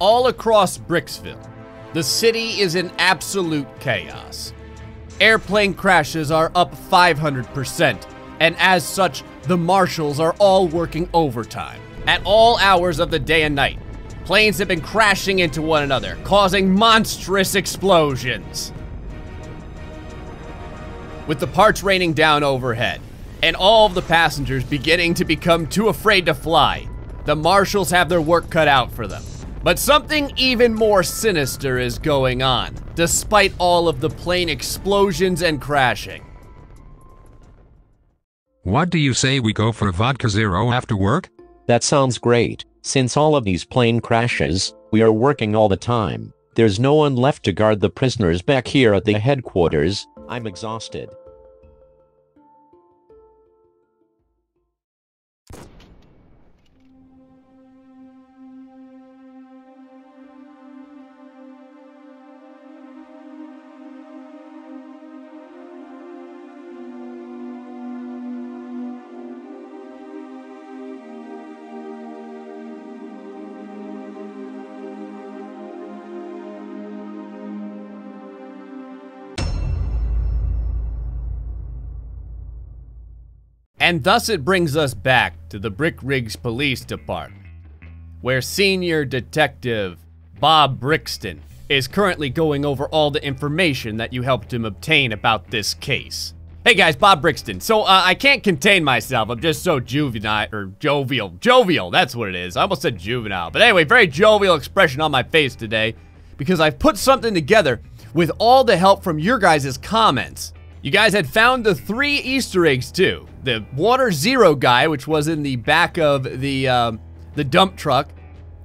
all across Bricksville, the city is in absolute chaos. Airplane crashes are up 500%, and as such, the marshals are all working overtime at all hours of the day and night. Planes have been crashing into one another, causing monstrous explosions. With the parts raining down overhead, and all of the passengers beginning to become too afraid to fly, the marshals have their work cut out for them. But something even more sinister is going on, despite all of the plane explosions and crashing. What do you say we go for vodka zero after work? That sounds great. Since all of these plane crashes, we are working all the time. There's no one left to guard the prisoners back here at the headquarters. I'm exhausted. And thus it brings us back to the Brick Rigs Police Department, where Senior Detective Bob Brickston is currently going over all the information that you helped him obtain about this case. Hey guys, Bob Brickston. So uh, I can't contain myself. I'm just so juvenile or jovial. Jovial, that's what it is. I almost said juvenile. But anyway, very jovial expression on my face today because I've put something together with all the help from your guys' comments. You guys had found the three Easter eggs too. The Water Zero guy, which was in the back of the um, the dump truck.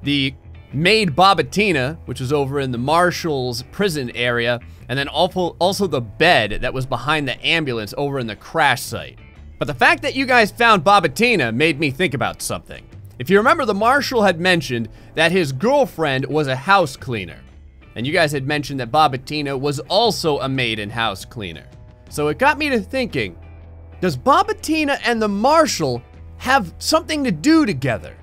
The maid Bobatina, which was over in the Marshall's prison area. And then also, also the bed that was behind the ambulance over in the crash site. But the fact that you guys found Bobatina made me think about something. If you remember, the Marshal had mentioned that his girlfriend was a house cleaner. And you guys had mentioned that Bobatina was also a maid and house cleaner. So it got me to thinking, does Bobatina and the Marshal have something to do together?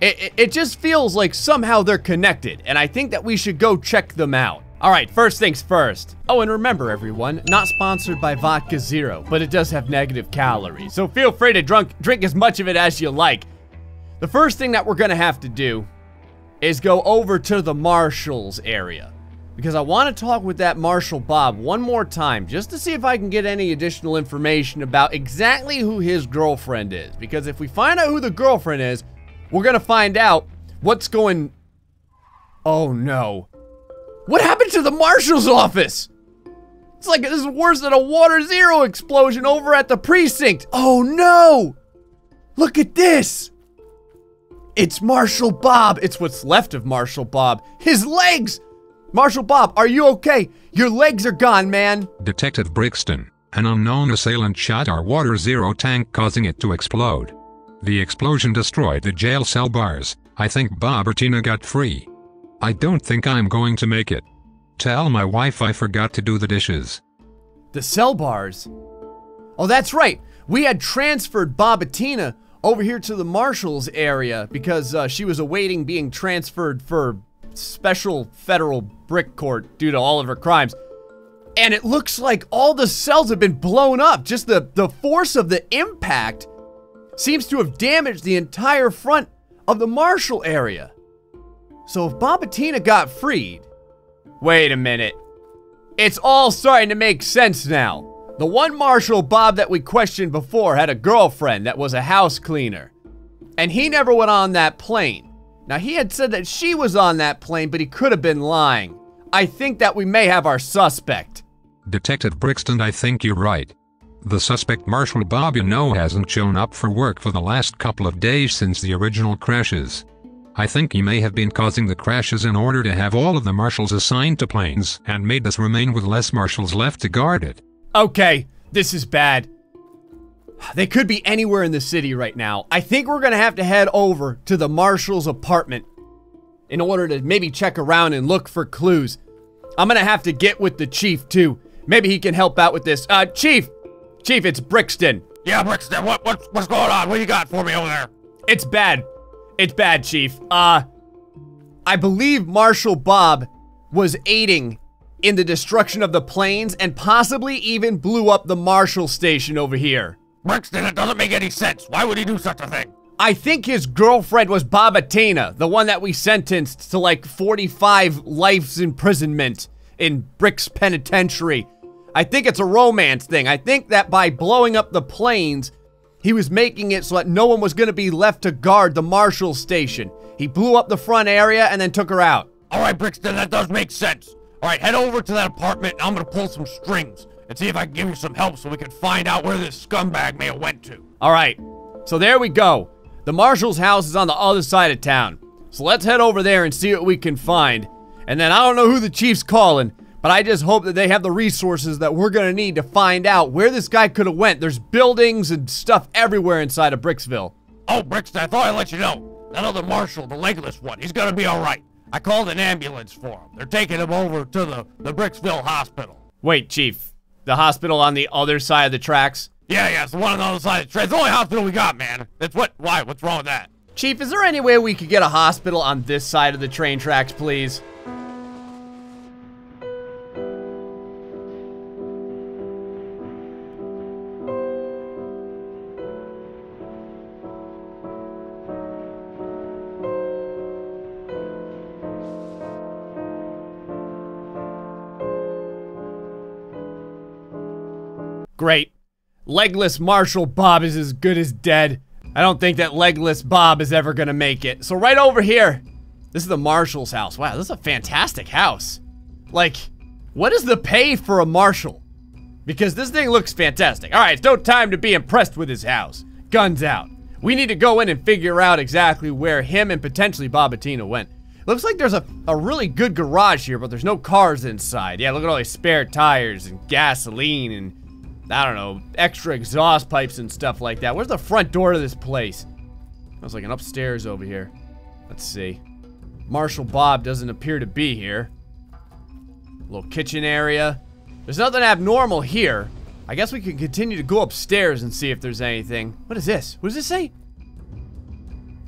It, it, it, just feels like somehow they're connected, and I think that we should go check them out. All right, first things first. Oh, and remember everyone, not sponsored by Vodka Zero, but it does have negative calories, so feel free to drunk, drink as much of it as you like. The first thing that we're gonna have to do is go over to the Marshall's area because I want to talk with that Marshal Bob one more time just to see if I can get any additional information about exactly who his girlfriend is. Because if we find out who the girlfriend is, we're going to find out what's going... Oh no. What happened to the Marshal's office? It's like this is worse than a Water Zero explosion over at the precinct. Oh no! Look at this! It's Marshal Bob. It's what's left of Marshal Bob. His legs! Marshal Bob, are you okay? Your legs are gone, man. Detective Brickston, an unknown assailant shot our Water Zero tank causing it to explode. The explosion destroyed the jail cell bars. I think Bobatina got free. I don't think I'm going to make it. Tell my wife I forgot to do the dishes. The cell bars? Oh, that's right. We had transferred Bobatina over here to the Marshall's area because uh, she was awaiting being transferred for special federal brick court due to all of her crimes. And it looks like all the cells have been blown up. Just the, the force of the impact seems to have damaged the entire front of the Marshall area. So if Bobatina got freed, wait a minute. It's all starting to make sense now. The one Marshal Bob that we questioned before had a girlfriend that was a house cleaner. And he never went on that plane. Now, he had said that she was on that plane, but he could have been lying. I think that we may have our suspect. Detective Brickston, I think you're right. The suspect Marshal Bob you know hasn't shown up for work for the last couple of days since the original crashes. I think he may have been causing the crashes in order to have all of the marshals assigned to planes and made us remain with less marshals left to guard it. Okay, this is bad. They could be anywhere in the city right now. I think we're gonna have to head over to the marshal's apartment in order to maybe check around and look for clues. I'm gonna have to get with the chief too. Maybe he can help out with this. Uh, chief! Chief, it's Brickston. Yeah, Brickston, what, what, what's going on? What you got for me over there? It's bad. It's bad, chief. Uh, I believe Marshal Bob was aiding in the destruction of the planes and possibly even blew up the Marshal station over here. Brickston, it doesn't make any sense. Why would he do such a thing? I think his girlfriend was Bobatina, the one that we sentenced to like 45 life's imprisonment in Bricks Penitentiary. I think it's a romance thing. I think that by blowing up the planes, he was making it so that no one was going to be left to guard the Marshal station. He blew up the front area and then took her out. All right, Brickston, that does make sense. All right, head over to that apartment. and I'm gonna pull some strings and see if I can give you some help so we can find out where this scumbag may have went to. All right, so there we go. The Marshal's house is on the other side of town. So let's head over there and see what we can find. And then I don't know who the chief's calling, but I just hope that they have the resources that we're gonna need to find out where this guy could have went. There's buildings and stuff everywhere inside of Bricksville. Oh, Brickston, I thought I'd let you know. That other marshal, the legless one, he's gonna be all right. I called an ambulance for him. They're taking him over to the, the Bricksville Hospital. Wait, chief. The hospital on the other side of the tracks? Yeah, yeah, it's the one on the other side of the tracks. It's the only hospital we got, man. That's what, why, what's wrong with that? Chief, is there any way we could get a hospital on this side of the train tracks, please? Great. Legless Marshall Bob is as good as dead. I don't think that Legless Bob is ever gonna make it. So right over here, this is the Marshall's house. Wow, this is a fantastic house. Like, what is the pay for a Marshal? Because this thing looks fantastic. All right, it's no time to be impressed with his house. Guns out. We need to go in and figure out exactly where him and potentially Bobatina went. Looks like there's a, a really good garage here, but there's no cars inside. Yeah, look at all these spare tires and gasoline and I don't know, extra exhaust pipes and stuff like that. Where's the front door to this place? Looks like an upstairs over here. Let's see. Marshal Bob doesn't appear to be here. Little kitchen area. There's nothing abnormal here. I guess we can continue to go upstairs and see if there's anything. What is this? What does this say?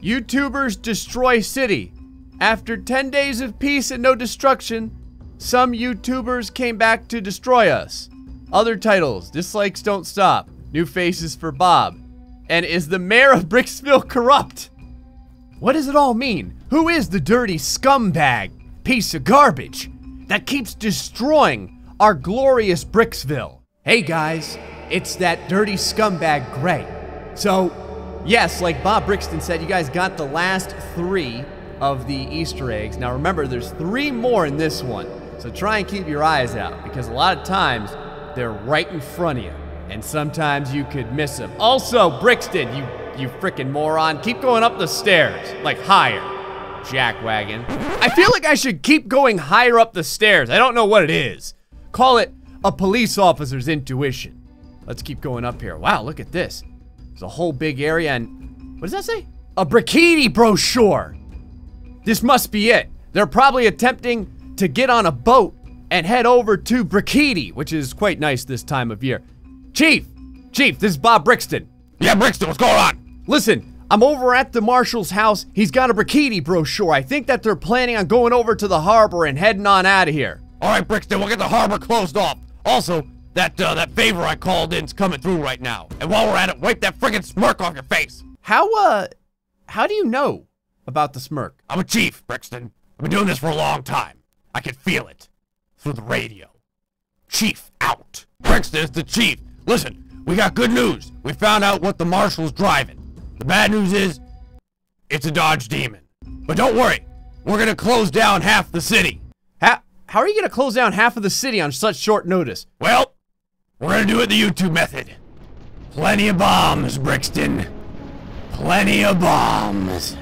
YouTubers destroy city. After 10 days of peace and no destruction, some YouTubers came back to destroy us. Other titles, Dislikes Don't Stop, New Faces for Bob, and Is the Mayor of Bricksville corrupt? What does it all mean? Who is the dirty scumbag, piece of garbage, that keeps destroying our glorious Bricksville? Hey guys, it's that dirty scumbag Gray. So, yes, like Bob Brickston said, you guys got the last three of the Easter eggs. Now remember, there's three more in this one. So try and keep your eyes out because a lot of times they're right in front of you. And sometimes you could miss them. Also, Brickston, you you freaking moron, keep going up the stairs. Like higher. Jackwagon. I feel like I should keep going higher up the stairs. I don't know what it is. Call it a police officer's intuition. Let's keep going up here. Wow, look at this. There's a whole big area and what does that say? A Brikiti brochure. This must be it. They're probably attempting to get on a boat and head over to Brikiti, which is quite nice this time of year. Chief, Chief, this is Bob Brickston. Yeah, Brickston, what's going on? Listen, I'm over at the marshal's house. He's got a Brikiti brochure. I think that they're planning on going over to the harbor and heading on out of here. All right, Brickston, we'll get the harbor closed off. Also, that uh, that favor I called in's coming through right now. And while we're at it, wipe that friggin' smirk off your face. How, uh, how do you know about the smirk? I'm a chief, Brickston. I've been doing this for a long time. I can feel it through the radio. Chief out. Brickston is the chief. Listen, we got good news. We found out what the marshal's driving. The bad news is, it's a Dodge Demon. But don't worry, we're gonna close down half the city. How, how are you gonna close down half of the city on such short notice? Well, we're gonna do it the YouTube method. Plenty of bombs, Brickston. Plenty of bombs.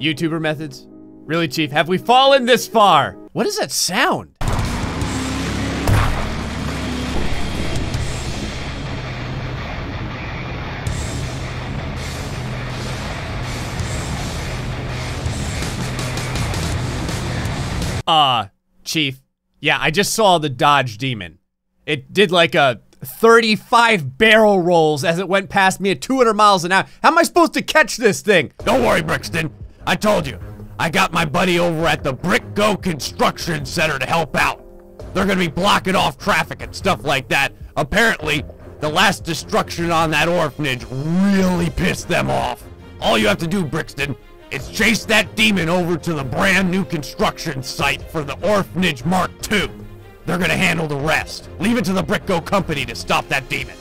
YouTuber methods? Really, Chief, have we fallen this far? What is that sound? Ah, uh, Chief. Yeah, I just saw the Dodge Demon. It did like a 35 barrel rolls as it went past me at 200 miles an hour. How am I supposed to catch this thing? Don't worry, Brickston. I told you. I got my buddy over at the Brick Go Construction Center to help out. They're gonna be blocking off traffic and stuff like that. Apparently, the last destruction on that orphanage really pissed them off. All you have to do, Brickston, is chase that demon over to the brand new construction site for the Orphanage Mark II. They're gonna handle the rest. Leave it to the Brick Go Company to stop that demon.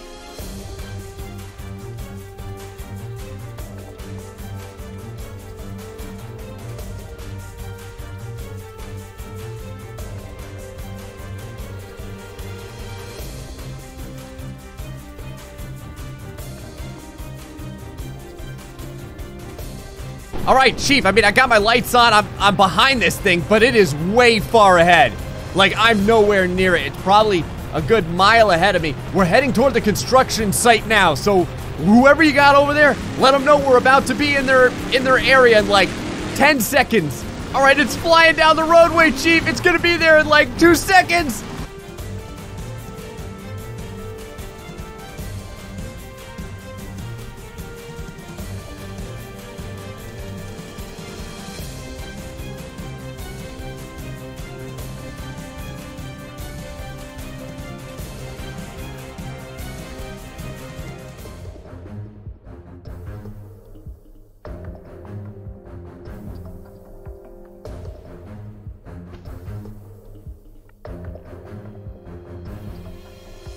All right, Chief. I mean, I got my lights on. I'm, I'm behind this thing, but it is way far ahead. Like, I'm nowhere near it. It's probably a good mile ahead of me. We're heading toward the construction site now, so whoever you got over there, let them know we're about to be in their in their area in like 10 seconds. All right, it's flying down the roadway, Chief. It's gonna be there in like two seconds.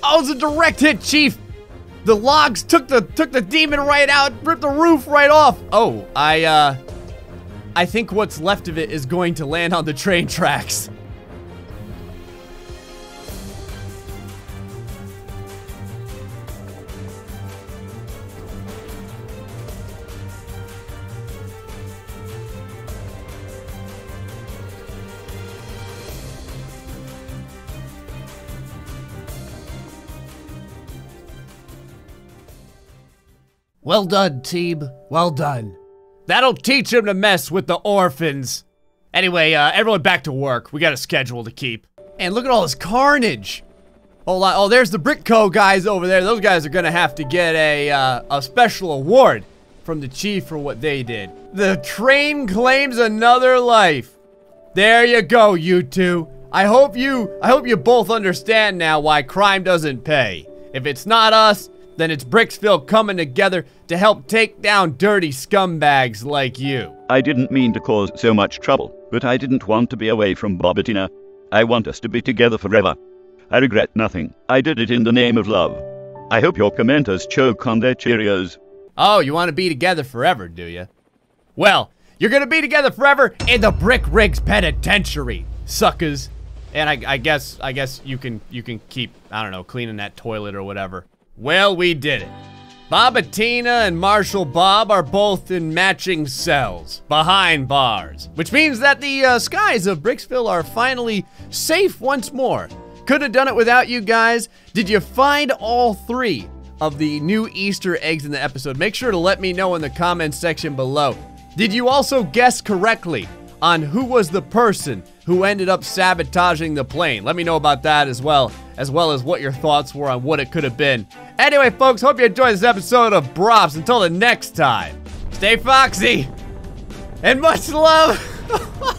Oh, it's a direct hit, Chief. The logs took the took the demon right out, ripped the roof right off. Oh, I uh I think what's left of it is going to land on the train tracks. Well done, team. Well done. That'll teach him to mess with the orphans. Anyway, uh, everyone back to work. We got a schedule to keep. And look at all this carnage. Hold on. Oh, there's the Brickco guys over there. Those guys are gonna have to get a, uh, a special award from the chief for what they did. The train claims another life. There you go, you two. I hope you, I hope you both understand now why crime doesn't pay. If it's not us, then it's Bricksville coming together to help take down dirty scumbags like you. I didn't mean to cause so much trouble, but I didn't want to be away from Bobatina. I want us to be together forever. I regret nothing. I did it in the name of love. I hope your commenters choke on their Cheerios. Oh, you want to be together forever, do you? Well, you're gonna be together forever in the Brick Rigs Penitentiary, suckers. And I, I guess, I guess you can, you can keep, I don't know, cleaning that toilet or whatever. Well, we did it. Bobatina and Marshall Bob are both in matching cells, behind bars, which means that the uh, skies of Bricksville are finally safe once more. Could have done it without you guys. Did you find all three of the new Easter eggs in the episode? Make sure to let me know in the comments section below. Did you also guess correctly on who was the person who ended up sabotaging the plane? Let me know about that as well, as well as what your thoughts were on what it could have been. Anyway, folks, hope you enjoyed this episode of Brops. Until the next time, stay foxy and much love.